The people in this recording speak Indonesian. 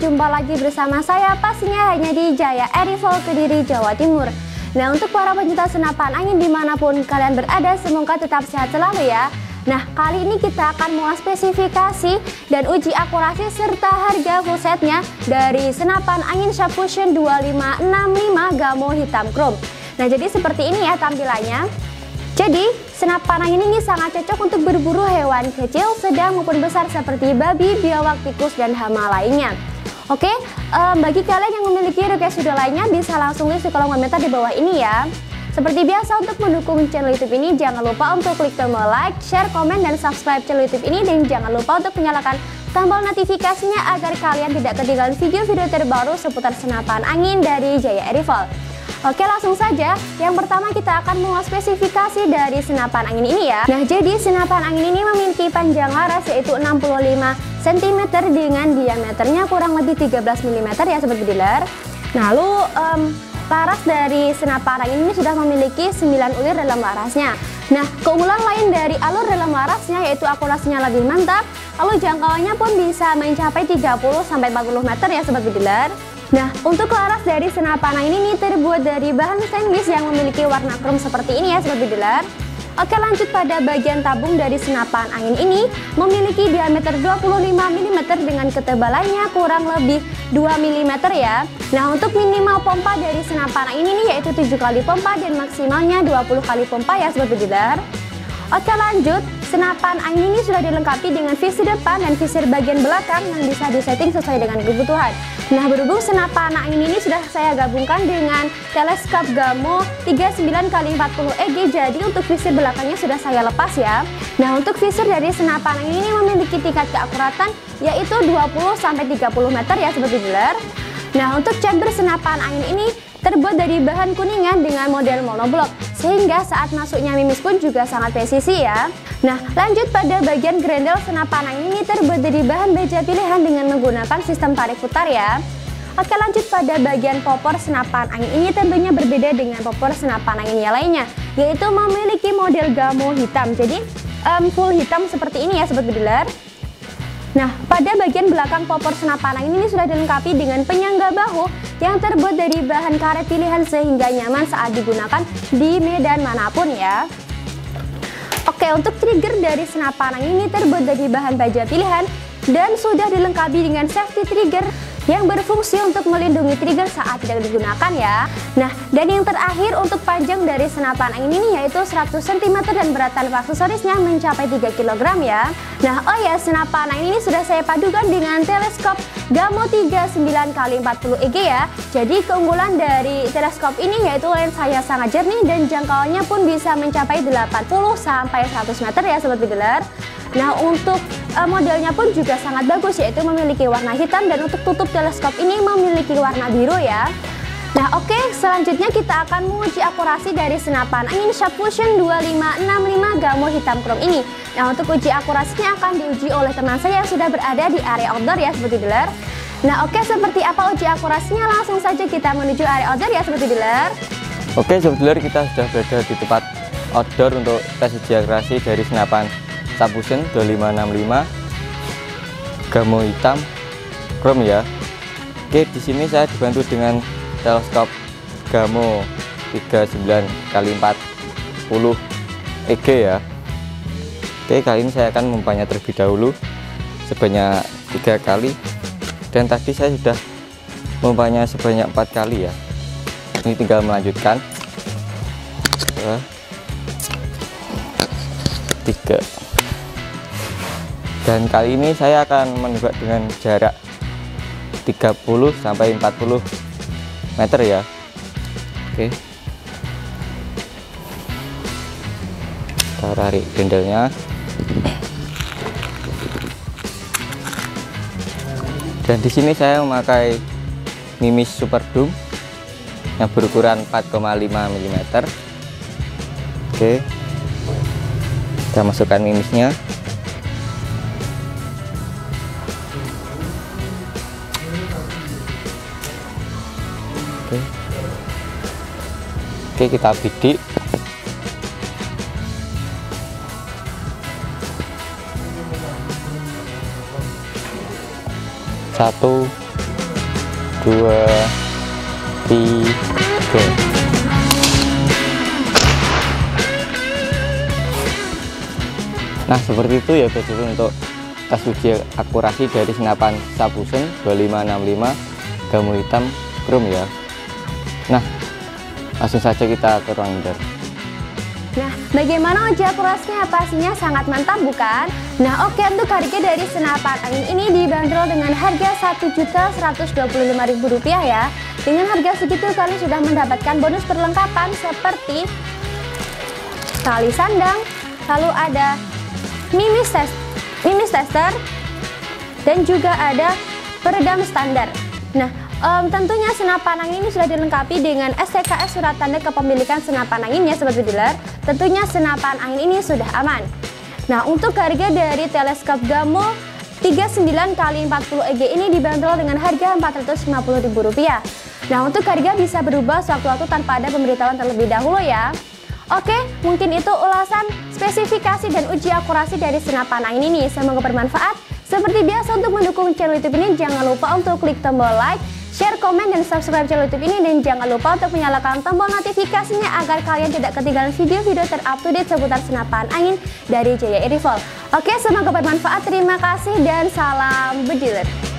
jumpa lagi bersama saya pastinya hanya di Jaya Erifol Kediri, Jawa Timur. Nah untuk para pencinta senapan angin di mana pun kalian berada semoga tetap sehat selalu ya. Nah kali ini kita akan mengulas spesifikasi dan uji akurasi serta harga full setnya dari senapan angin Sharp Fusion 2565 Gamo hitam chrome. Nah jadi seperti ini ya tampilannya. Jadi, senapan angin ini sangat cocok untuk berburu hewan kecil, sedang maupun besar seperti babi, biawak, tikus, dan hama lainnya. Oke, um, bagi kalian yang memiliki request video lainnya bisa langsung tulis di kolom komentar di bawah ini ya. Seperti biasa untuk mendukung channel YouTube ini jangan lupa untuk klik tombol like, share, komen, dan subscribe channel YouTube ini dan jangan lupa untuk menyalakan tombol notifikasinya agar kalian tidak ketinggalan video-video terbaru seputar senapan angin dari Jaya Erifol. Oke langsung saja, yang pertama kita akan mengulas spesifikasi dari senapan angin ini ya Nah jadi senapan angin ini memiliki panjang laras yaitu 65 cm dengan diameternya kurang lebih 13 mm ya Sobat Bediler Nah lalu um, laras dari senapan angin ini sudah memiliki 9 ulir dalam larasnya Nah, keunggulan lain dari alur dalam larasnya yaitu akurasinya lebih mantap, lalu jangkauannya pun bisa mencapai 30-40 meter ya Sobat Bediler. Nah, untuk laras dari senapan ini terbuat dari bahan stainless yang memiliki warna krom seperti ini ya Sobat Bidelar. Oke lanjut pada bagian tabung dari senapan angin ini. Memiliki diameter 25 mm dengan ketebalannya kurang lebih 2 mm ya. Nah untuk minimal pompa dari senapan angin ini yaitu 7 kali pompa dan maksimalnya 20 kali pompa ya Sobat Bidelar. Oke lanjut, senapan angin ini sudah dilengkapi dengan visir depan dan visir bagian belakang yang bisa disetting sesuai dengan kebutuhan. Nah berhubung senapan angin ini sudah saya gabungkan dengan teleskop Gamo 39x40 EG jadi untuk visir belakangnya sudah saya lepas ya. Nah untuk visir dari senapan angin ini memiliki tingkat keakuratan yaitu 20-30 meter ya seperti dealer Nah untuk chamber senapan angin ini terbuat dari bahan kuningan dengan model monoblok sehingga saat masuknya mimis pun juga sangat presisi ya Nah lanjut pada bagian grendel senapan angin ini terbuat dari bahan baja pilihan dengan menggunakan sistem tarik putar ya. Oke lanjut pada bagian popor senapan angin ini tentunya berbeda dengan popor senapan angin yang lainnya yaitu memiliki model gamo hitam. Jadi um, full hitam seperti ini ya sobat bediler Nah, pada bagian belakang popor senapan angin ini sudah dilengkapi dengan penyangga bahu yang terbuat dari bahan karet pilihan sehingga nyaman saat digunakan di medan mana pun ya. Oke, untuk trigger dari senapan angin ini terbuat dari bahan baja pilihan dan sudah dilengkapi dengan safety trigger yang berfungsi untuk melindungi trigger saat tidak digunakan ya. Nah, dan yang terakhir untuk panjang dari senapan angin ini yaitu 100 cm dan berat tanpa aksesorisnya mencapai 3 kg ya. Nah, oh ya, senapan angin ini sudah saya padukan dengan teleskop Gamo 39x40 EG ya. Jadi keunggulan dari teleskop ini yaitu lensanya sangat jernih dan jangkauannya pun bisa mencapai 80 sampai 100 meter ya sobat bideler. Nah untuk uh, modelnya pun juga sangat bagus yaitu memiliki warna hitam dan untuk tutup teleskop ini memiliki warna biru ya. Nah oke okay, selanjutnya kita akan menguji akurasi dari senapan angin Sharp Fusion 2565 Gamo hitam chrome ini. Nah untuk uji akurasinya akan diuji oleh teman saya yang sudah berada di area outdoor ya seperti dealer. Nah oke okay, seperti apa uji akurasinya langsung saja kita menuju area outdoor ya seperti dealer. Oke okay, dealer kita sudah berada di tempat outdoor untuk tes uji akurasi dari senapan Sabusen 2565 Gamo hitam chrome ya. Oke di sini saya dibantu dengan teleskop Gamo 39 kali 40 EG ya. Oke kali ini saya akan membanya terlebih dahulu sebanyak tiga kali. Dan tadi saya sudah membanya sebanyak empat kali ya. Ini tinggal melanjutkan. Tiga dan kali ini saya akan menembak dengan jarak 30 sampai 40 meter ya. Oke. Kita tarik bendelnya dan di sini saya memakai mimis super doom yang berukuran 4,5 mm oke. Kita masukkan mimisnya oke kita bidik. Satu dua tiga. Nah seperti itu ya bajul untuk tes uji akurasi dari senapan Sabusen 2565 gamu hitam chrome ya. Nah langsung saja kita ke ruang indoor Nah, bagaimana uji akurasinya? Pastinya sangat mantap bukan? Nah, oke untuk harga dari senapan angin ini dibanderol dengan harga Rp1.125.000 ya. Dengan harga segitu kalian sudah mendapatkan bonus perlengkapan seperti tali sandang, lalu ada mimis test, mimis tester, dan juga ada peredam standar. Nah, Um, tentunya senapan angin ini sudah dilengkapi dengan STKS surat tanda kepemilikan senapan anginnya seperti dealer. Tentunya senapan angin ini sudah aman. Nah, untuk harga dari teleskop Gamo 39 kali 40 EG ini dibanderol dengan harga Rp450.000. Nah, untuk harga bisa berubah sewaktu-waktu tanpa ada pemberitahuan terlebih dahulu ya. Oke, mungkin itu ulasan spesifikasi dan uji akurasi dari senapan angin ini. Semoga bermanfaat. Seperti biasa untuk mendukung channel YouTube ini jangan lupa untuk klik tombol like, share, komen, dan subscribe channel YouTube ini dan jangan lupa untuk menyalakan tombol notifikasinya agar kalian tidak ketinggalan video-video terupdate seputar senapan angin dari Jaya Air Oke, semoga bermanfaat. Terima kasih dan salam bejiler.